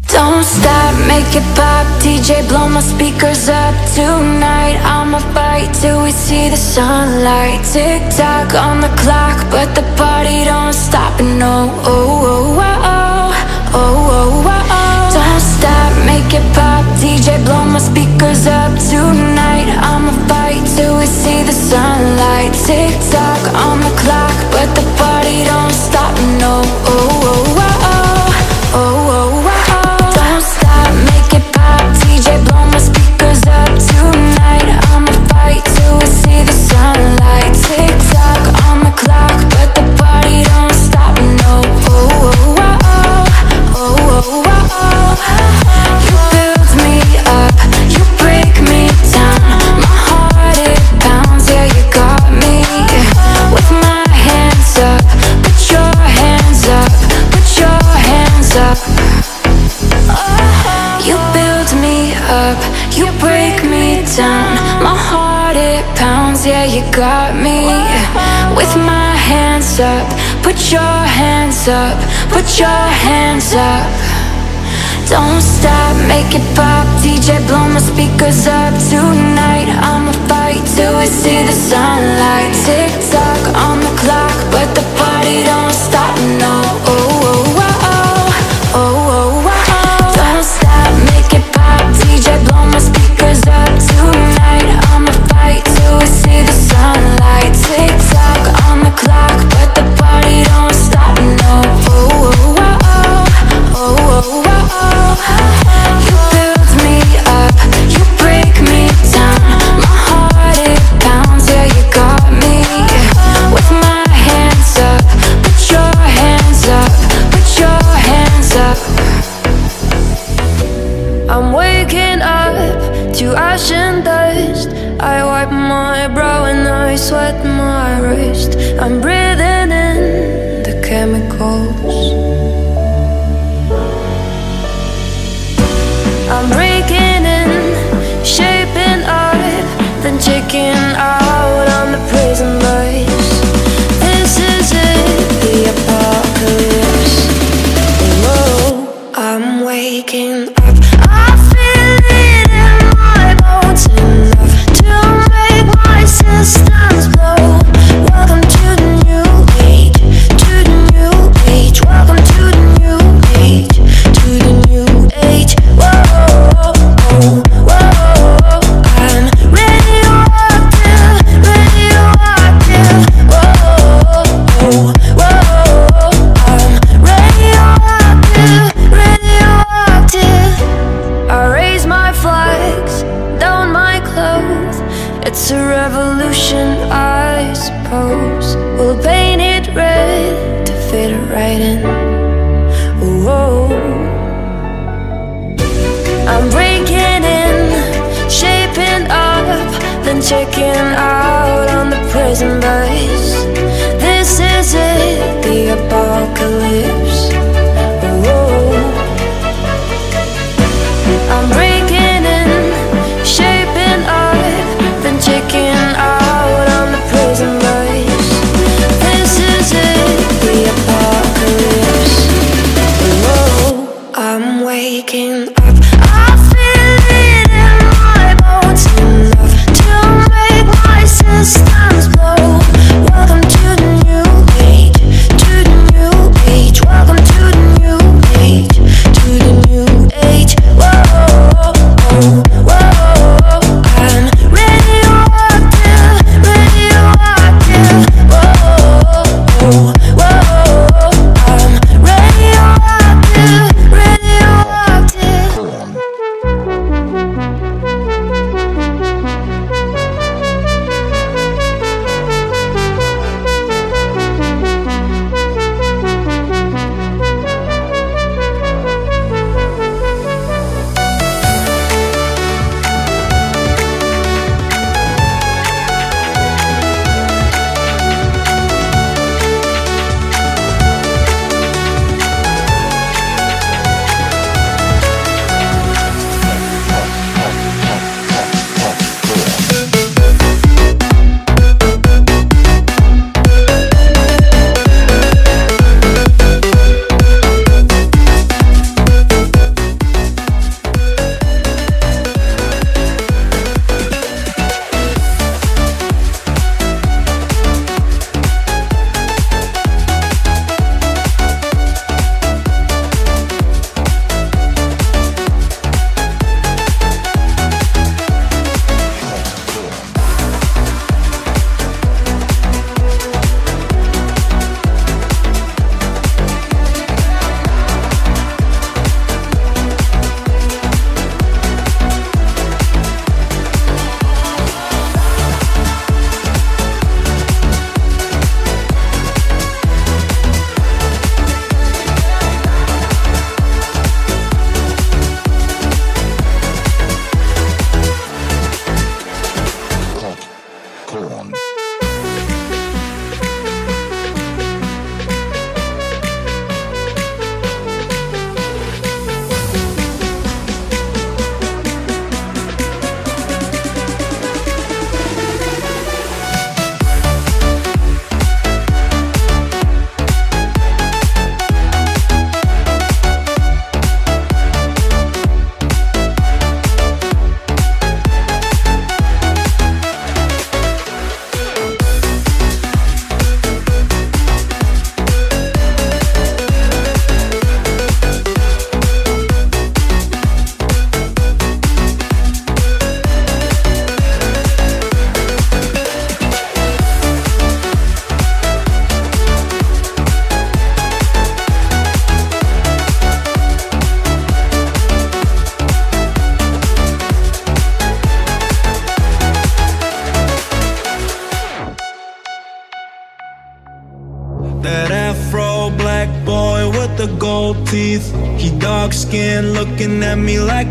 Don't stop, make it pop. DJ, blow my speakers up Tonight. I'ma fight till we see the sunlight. Tick tock on the clock But the party don't stop And no, oh, oh, oh, oh, oh, oh, oh Don't stop, make it pop. DJ, blow my speakers up Tonight. I'ma fight till we see the sunlight. Tick tock on the clock But the party don't stop No, oh, stop You build me up, you break me down. My heart it pounds, yeah you got me. With my hands up, put your hands up Put your hands up. Don't stop, make it pop. DJ blow my speakers up. Tonight I'ma fight till I see the sunlight. Tick tock on the clock, but the party don't stop, no. sweat my wrist. I'm breathing.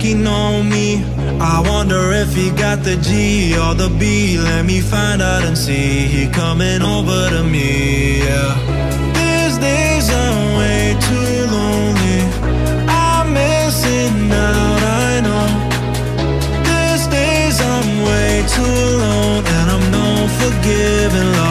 checking on me. I wonder if he got the G or the B. Let me find out and see. He coming over to me, yeah. These days I'm way too lonely. I'm missing out, I know. These days I'm way too alone And I'm no forgiving love.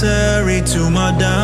necessary to my dying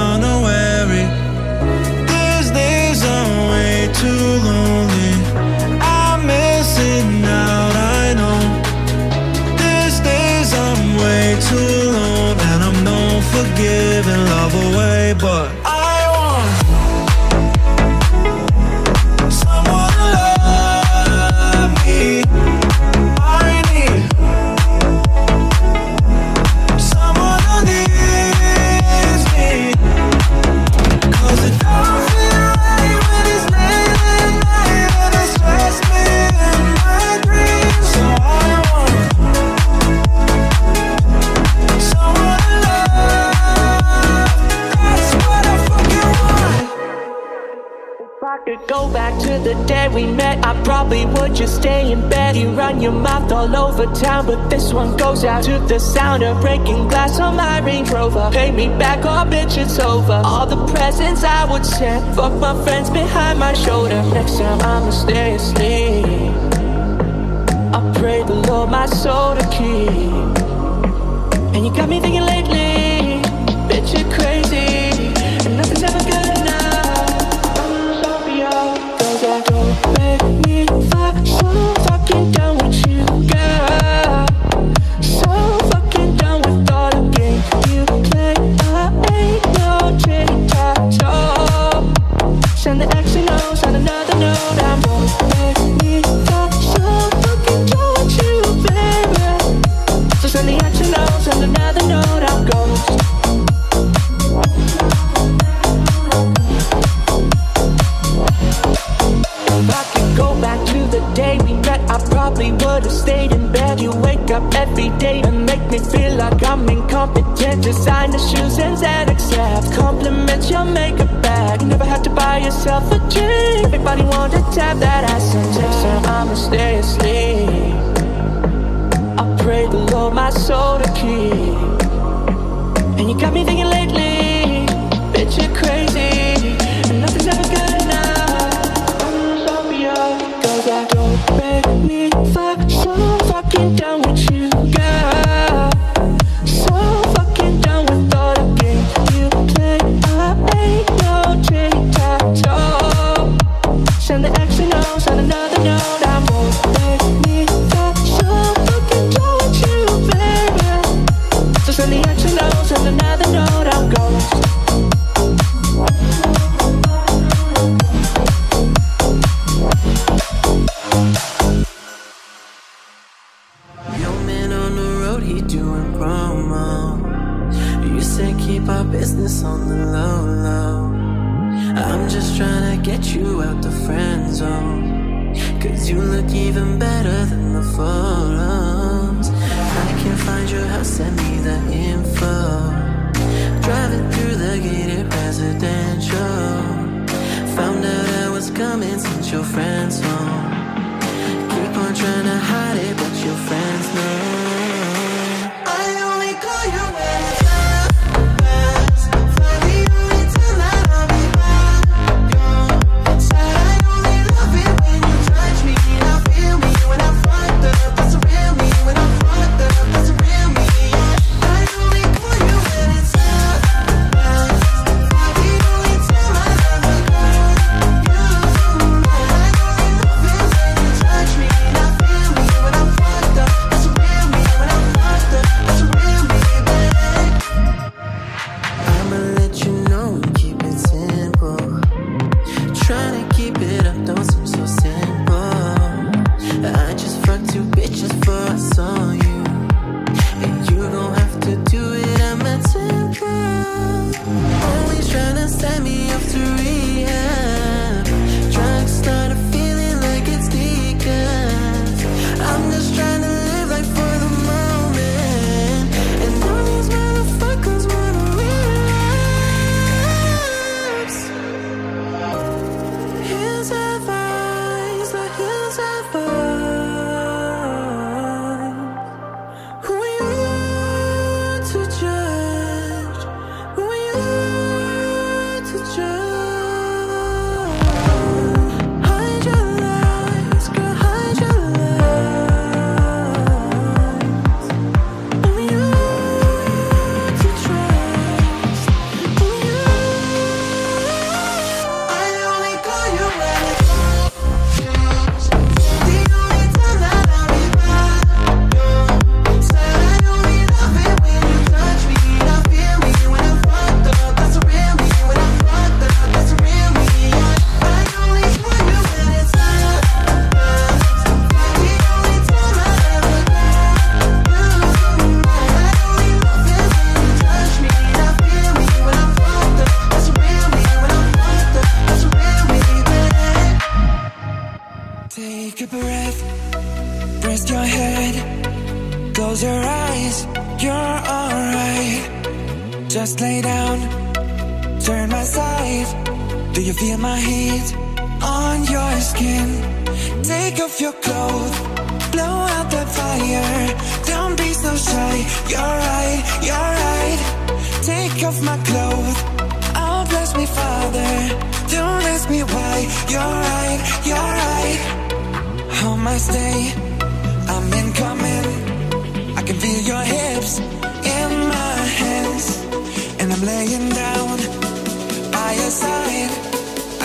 run your mouth all over town But this one goes out to the sound of breaking glass on my Range Rover. Pay me back or bitch it's over. All the presents I would send Fuck my friends behind my shoulder. Next time I'ma stay asleep. I pray the Lord my soul to keep. And you got me thinking lately Let's.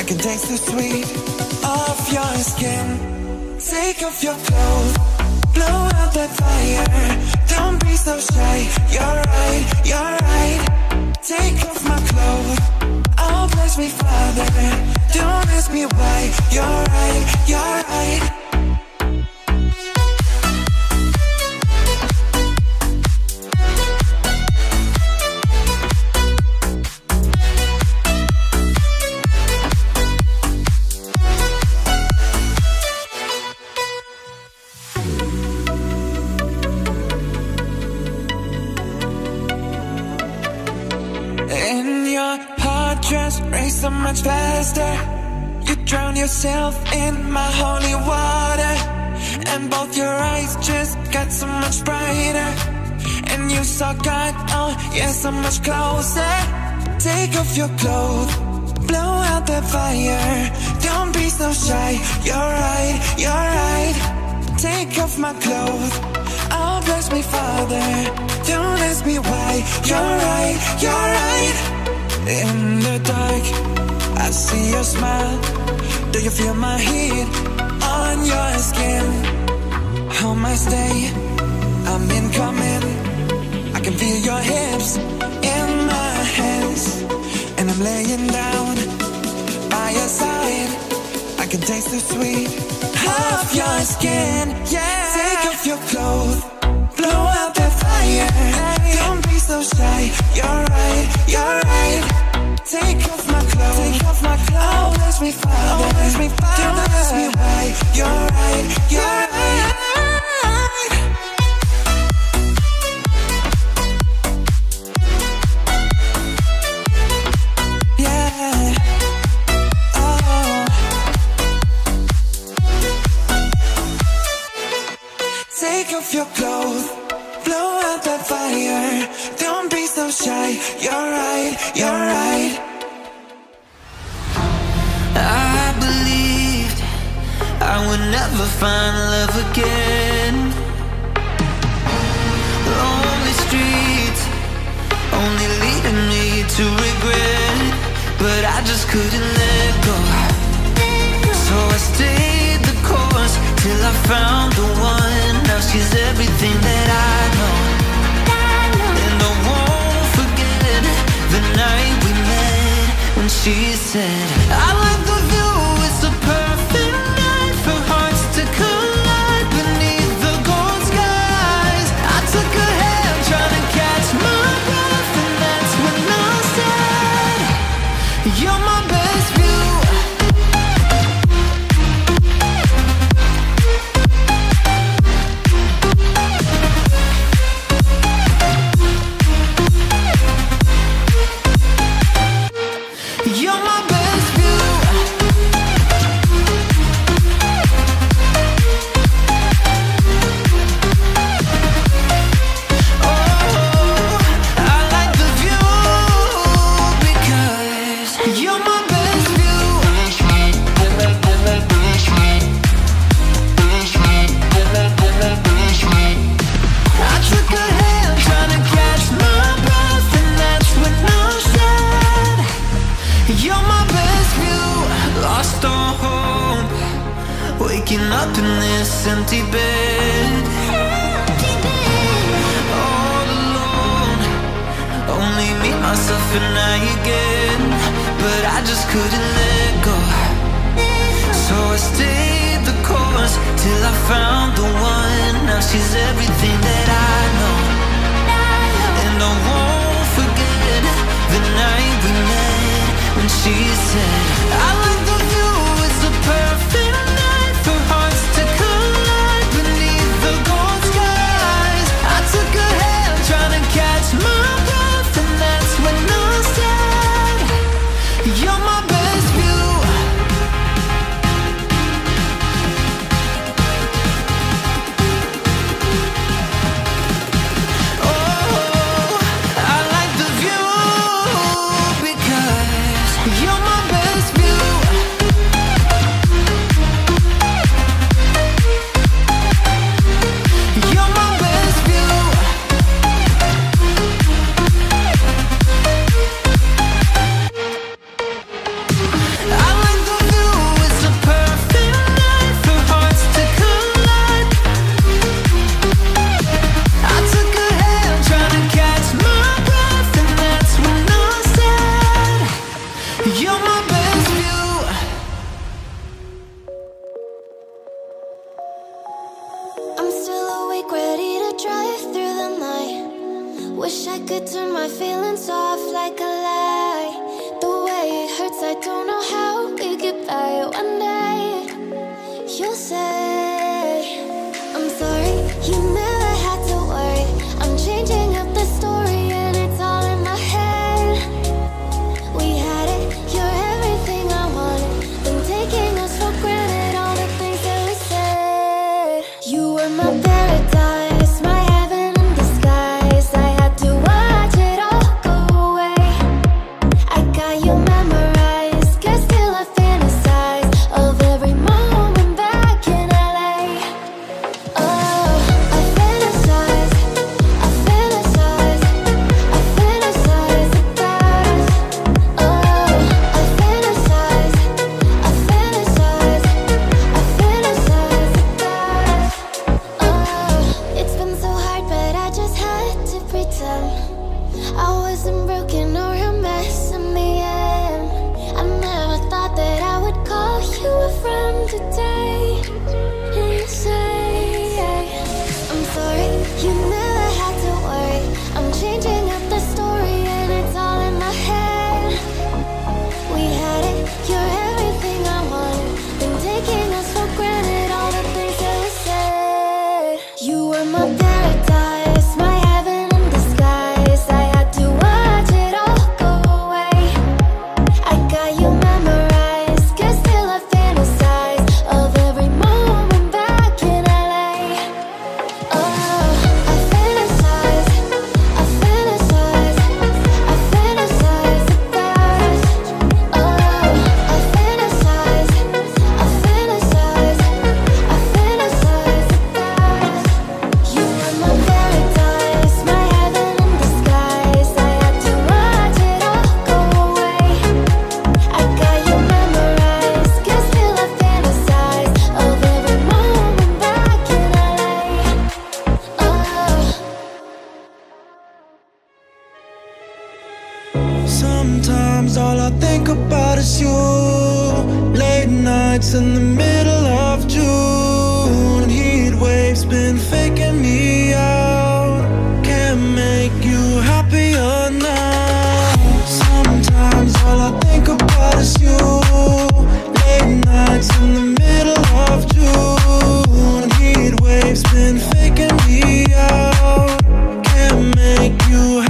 Can taste the sweet of your skin. Take off your clothes, blow out that fire. Don't be so shy. You're right, you're right. Take off my clothes. Oh, bless me, Father. Don't ask me why. You're right, you're right. Yourself in my holy water. And both your eyes just got so much brighter. And you saw God, oh yeah, so much closer. Take off your clothes, blow out the fire. Don't be so shy, you're right, you're right. Take off my clothes, oh bless me, Father. Don't ask me why, you're right, you're right. In the dark, I see your smile. Do you feel my heat on your skin? Home I stay, I'm incoming. I can feel your hips in my hands, and I'm laying down by your side. I can taste the sweet of your skin. Yeah, take off your clothes, blow out the fire. Don't be so shy. You're right, you're right. Take off my clothes, take off my clothes. Me, Father. Oh, bless me, Father. Don't ask me why. You're right, you're right. Yeah. Oh. Take off your clothes, blow out that fire. Don't be so shy. You're right, you're right. I would never find love again. Lonely streets only leading me to regret, but I just couldn't let go. So I stayed the course till I found the one. Now she's everything that I know, and I won't forget the night we met when she said, I she's everything you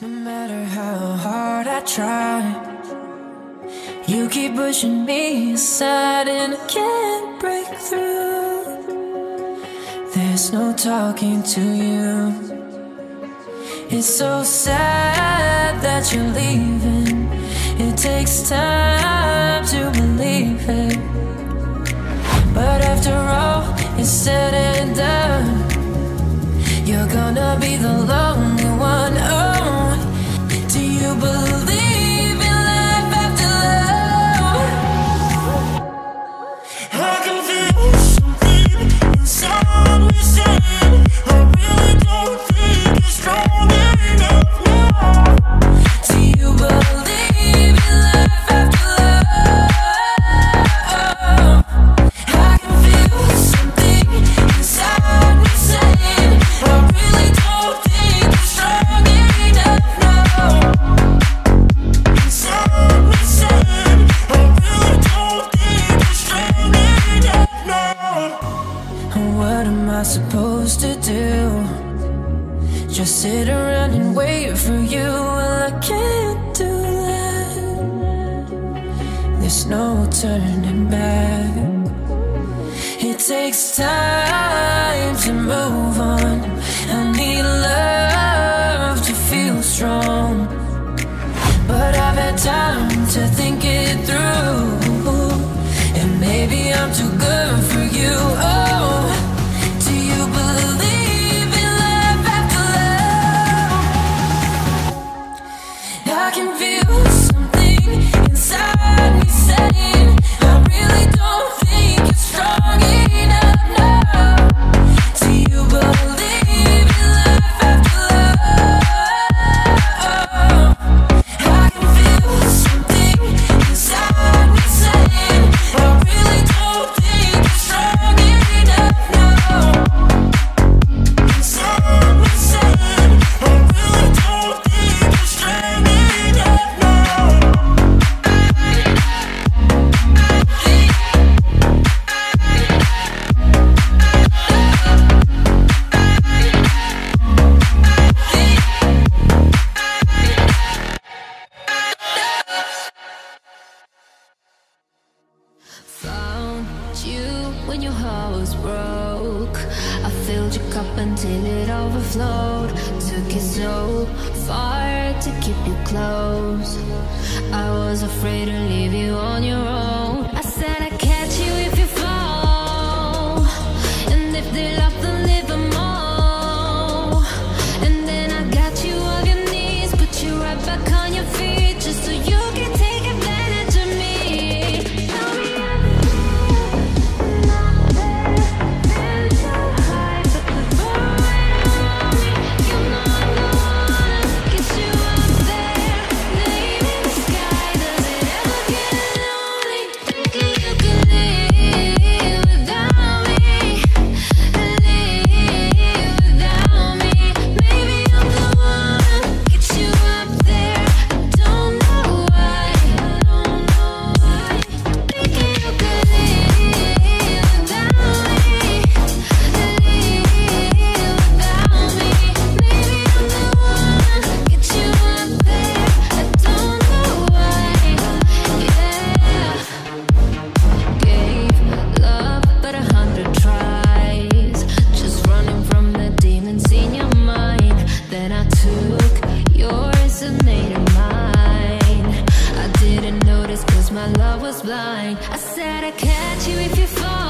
No matter how hard I try, you keep pushing me aside and I can't break through. There's no talking to you. It's so sad that you're leaving. It takes time to believe it. But after all is said and done, you're gonna be the lonely. I said I'd catch you if you fall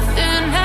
nothing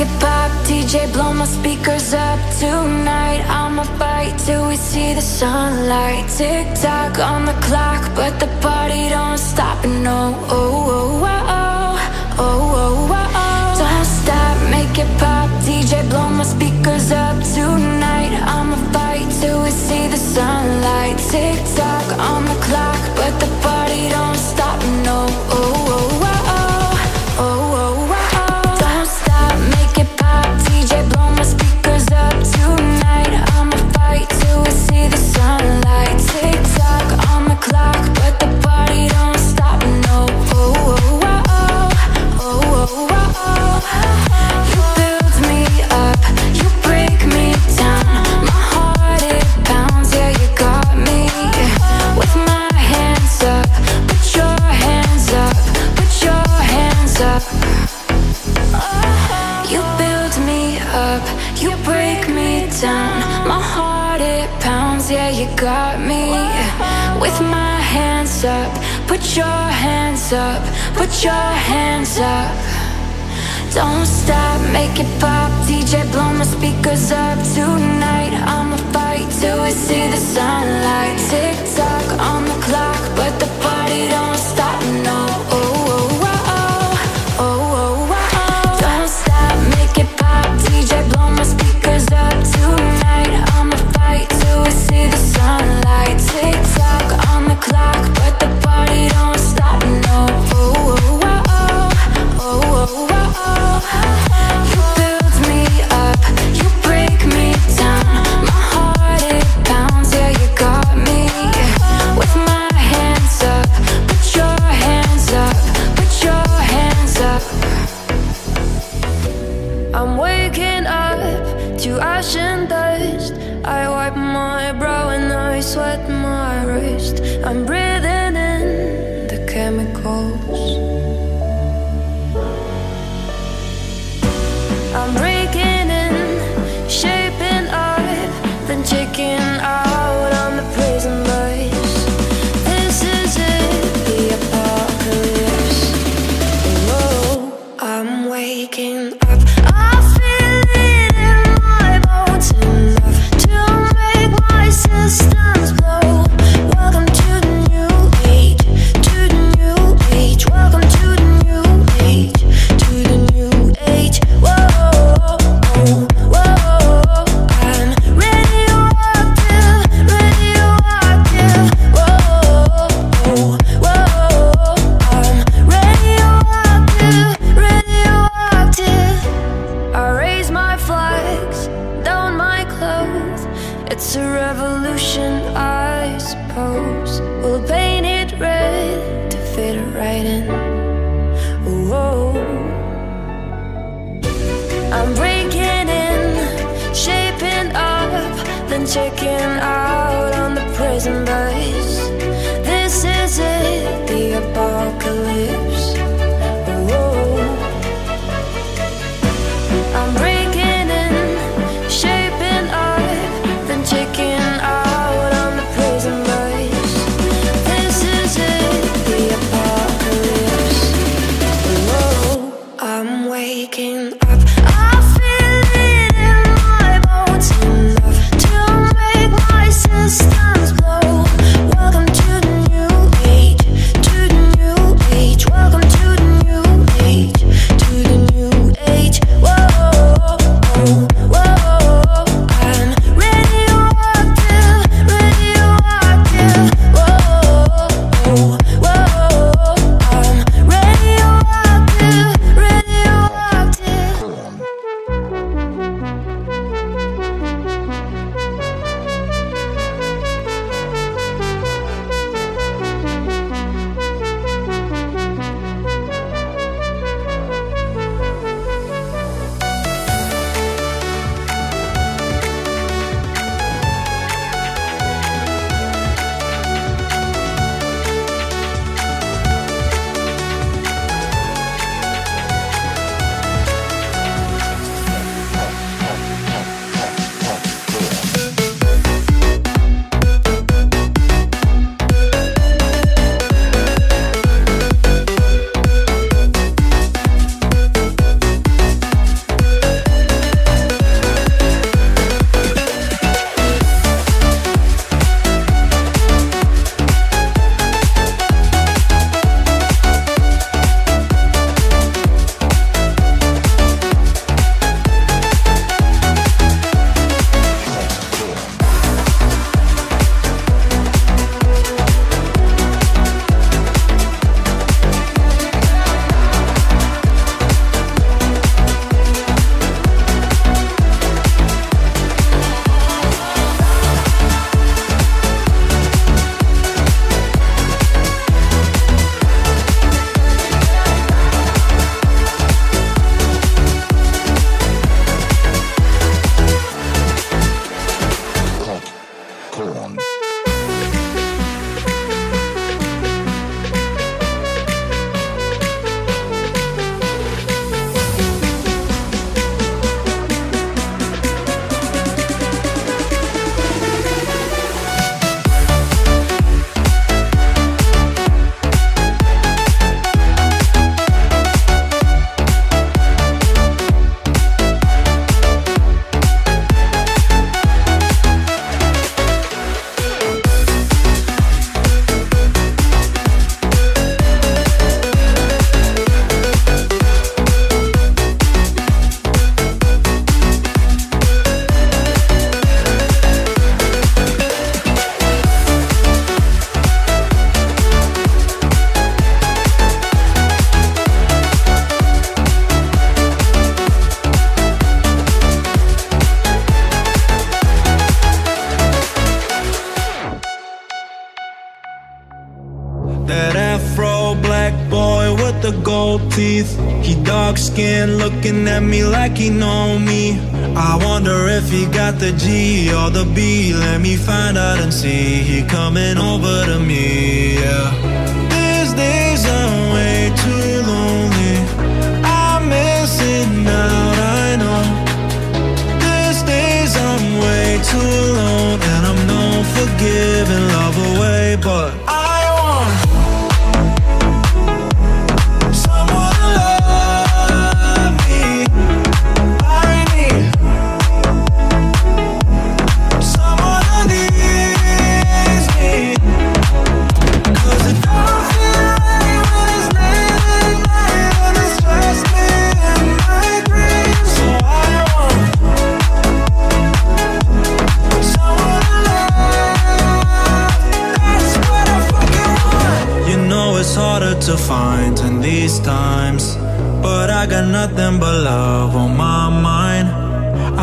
Make it pop, DJ, blow my speakers up tonight. I'ma fight till we see the sunlight. Tick tock on the clock, but the party don't stop. No, oh, oh, oh, oh, oh, oh, oh. Don't stop, make it pop, DJ, blow my speakers up tonight. I'ma fight till we see the sunlight. Tick tock on the clock, but the party don't stop. got me with my hands up. Put your hands up, put your hands up. Don't stop, make it pop. DJ, blow my speakers up tonight. I'ma fight till we see the sunlight. Tick tock on the clock, but the party don't stop. got the G or the B Let me find out and see. He coming over to me, yeah. These days I'm way too lonely. I'm missing out, I know. These days I'm way too alone And I'm not forgiving love away, but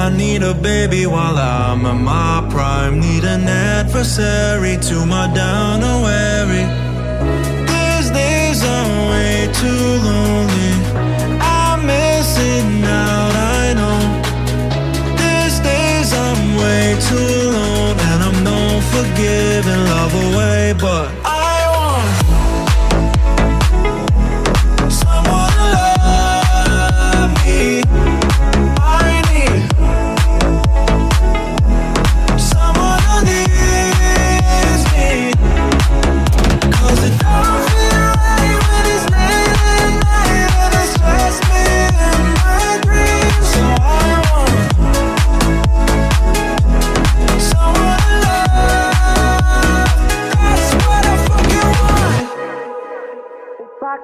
I need a baby while I'm in my prime. Need an adversary to my downaway These days I'm way too lonely. I'm missing out, I know. These days I'm way too alone And I'm not forgiving love away, but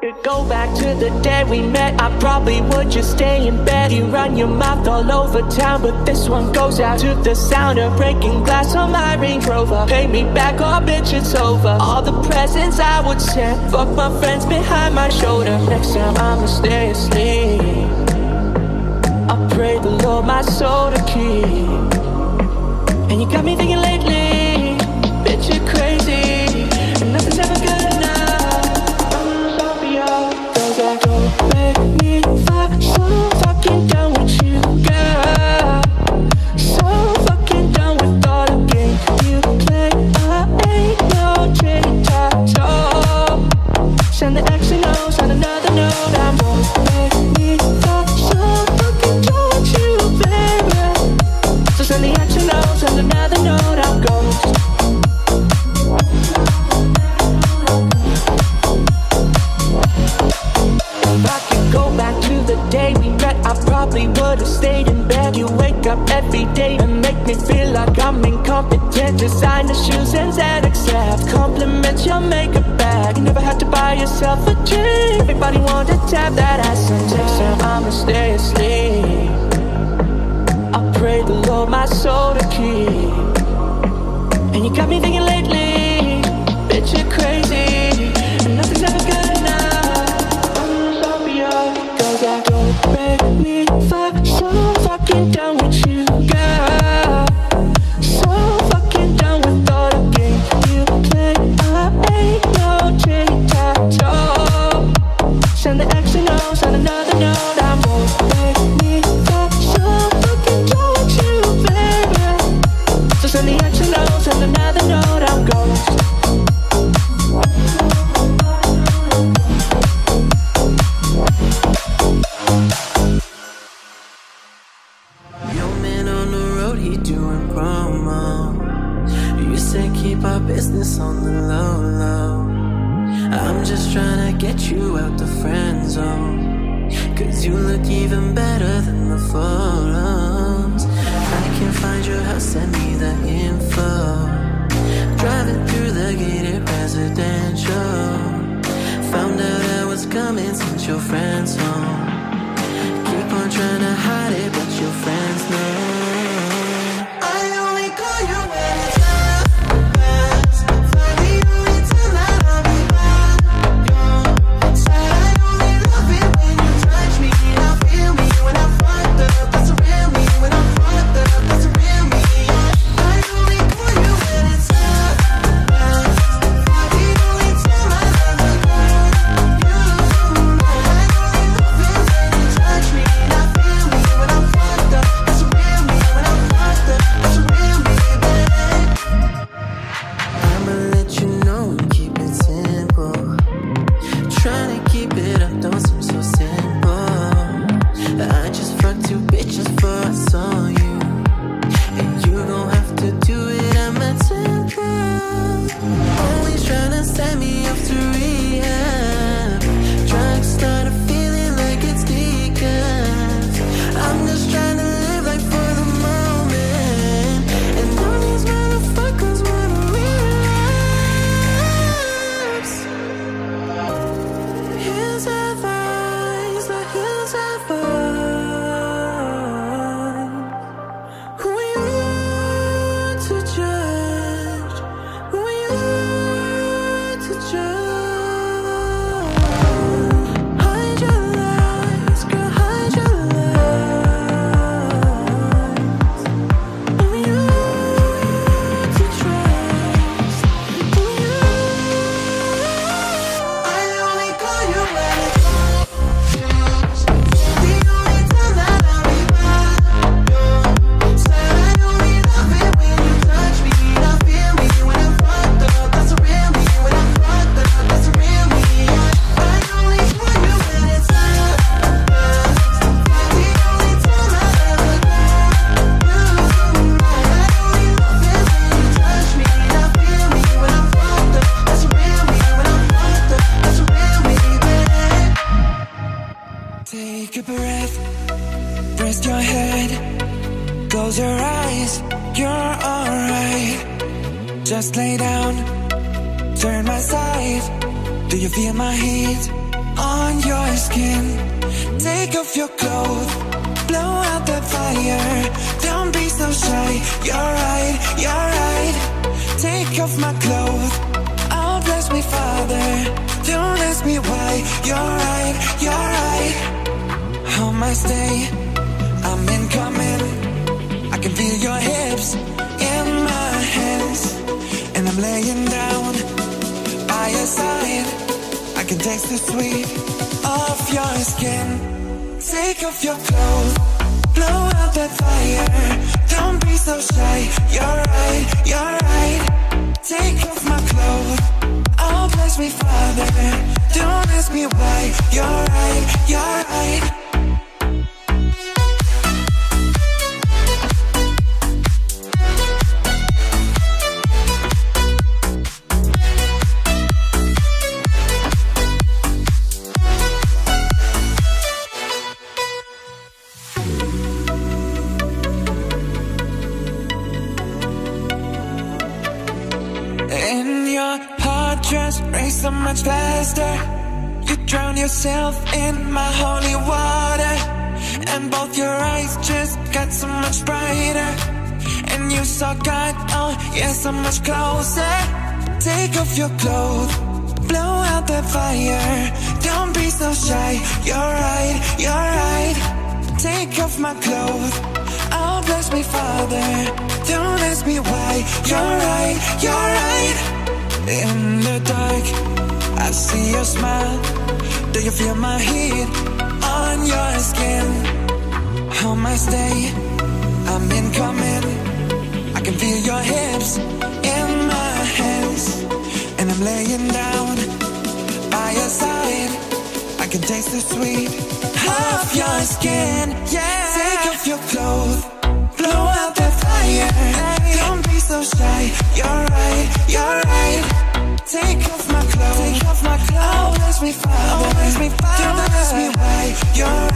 could go back to the day we met, I probably would just stay in bed. You run your mouth all over town, but this one goes out to the sound of breaking glass on my Range Rover. Pay me back, all bitch, it's over. All the presents I would send, fuck my friends behind my shoulder. Next time I'ma stay asleep. I pray the Lord my soul to keep. And you got me thinking lately. Design the shoes and that accept. Compliments your makeup bag. You never had to buy yourself a drink. Everybody want to tap that ass and take some I'ma stay asleep. I pray the Lord my soul to keep. And you got me thinking lately. Why, you're right, you're right. How I stay? I'm incoming. I can feel your hips in my hands, and I'm laying down by your side. I can taste the sweet of your skin. Take off your clothes, blow out that fire. Don't be so shy. You're right, you're right. Take off my clothes. Oh, bless me, Father. Don't ask me why. You're right, you're right. In my holy water. And both your eyes just got so much brighter. And you saw God, oh, yeah, so much closer. Take off your clothes, blow out the fire. Don't be so shy, you're right, you're right. Take off my clothes, oh, bless me, Father. Don't ask me why, you're right, you're right. In the dark, I see your smile. Do you feel my heat on your skin? How I stay? I'm incoming. I can feel your hips in my hands, and I'm laying down by your side. I can taste the sweet of your skin. Yeah, take off your clothes, blow out the fire. Don't be so shy. You're right, you're right. Take off my clothes, take off my clothes. Bless me. Oh, bless me, Father. Don't ask me why. You're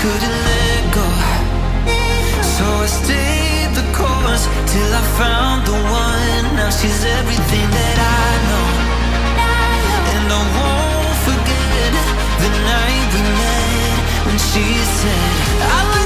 couldn't let go. So I stayed the course till I found the one. Now she's everything that I know. And I won't forget the night we met when she said, I